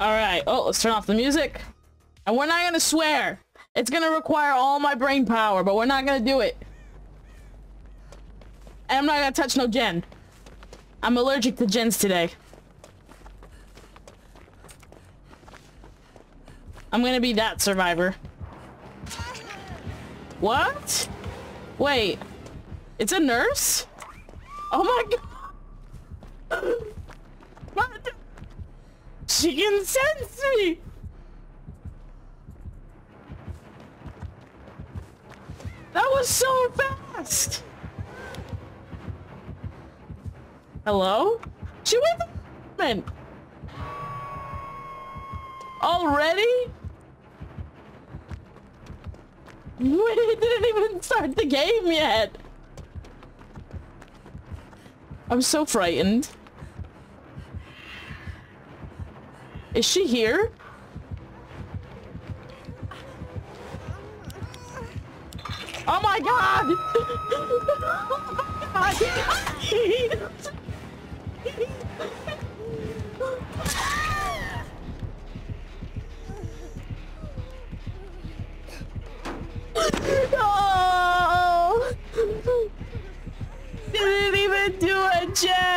Alright, oh, let's turn off the music. And we're not gonna swear. It's gonna require all my brain power, but we're not gonna do it. And I'm not gonna touch no gen. I'm allergic to gens today. I'm gonna be that survivor. What? Wait. It's a nurse? Oh my god. She can sense me. That was so fast. Hello? She went Already? We didn't even start the game yet. I'm so frightened. Is she here? Oh my god! oh my! Didn't even do it, gen!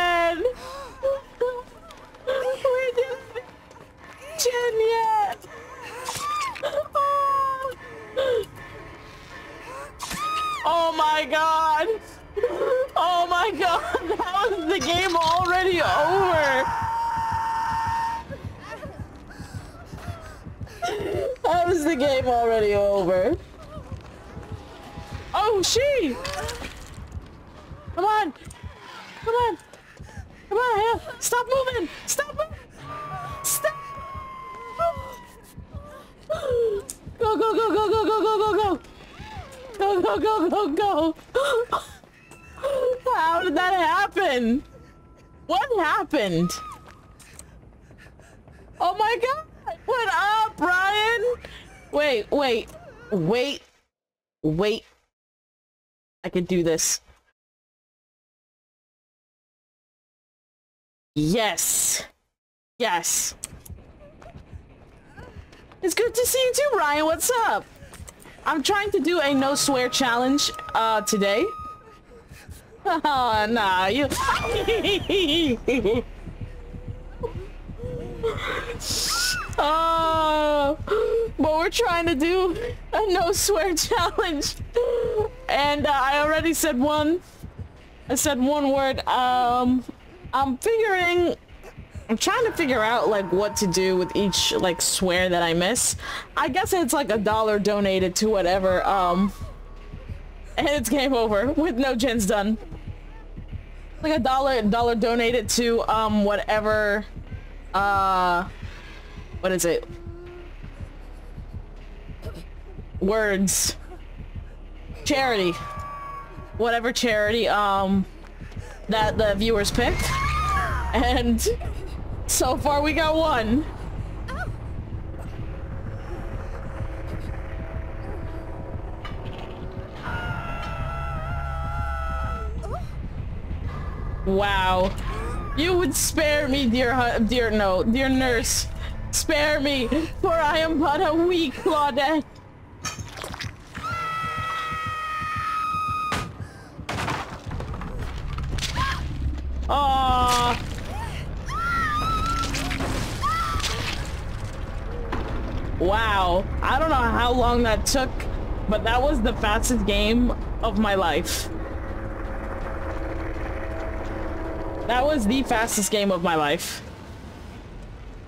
My god! Oh my god! How is the game already over? How is the game already over? Oh, she! Come on! Come on! Come on, Hale! Stop moving! Stop moving! Stop! Go, go, go, go, go, go, go, go, go! Go, go, go, go, go! How did that happen? What happened? Oh my god! What up, Brian? Wait, wait, wait, wait. I can do this. Yes. Yes. It's good to see you too, Ryan. What's up? I'm trying to do a no swear challenge uh today. Oh, nah, you Oh, but we're trying to do a no swear challenge. And uh, I already said one. I said one word. Um, I'm figuring, I'm trying to figure out like what to do with each like swear that I miss. I guess it's like a dollar donated to whatever. Um, and it's game over with no gens done. Like a dollar, dollar donated to um whatever. Uh, what is it? Words. Charity. Whatever charity um that the viewers picked. And so far we got one. Wow. You would spare me, dear dear no, dear nurse. Spare me, for I am but a weak Claudette. Aww. Wow. I don't know how long that took, but that was the fastest game of my life. That was the fastest game of my life.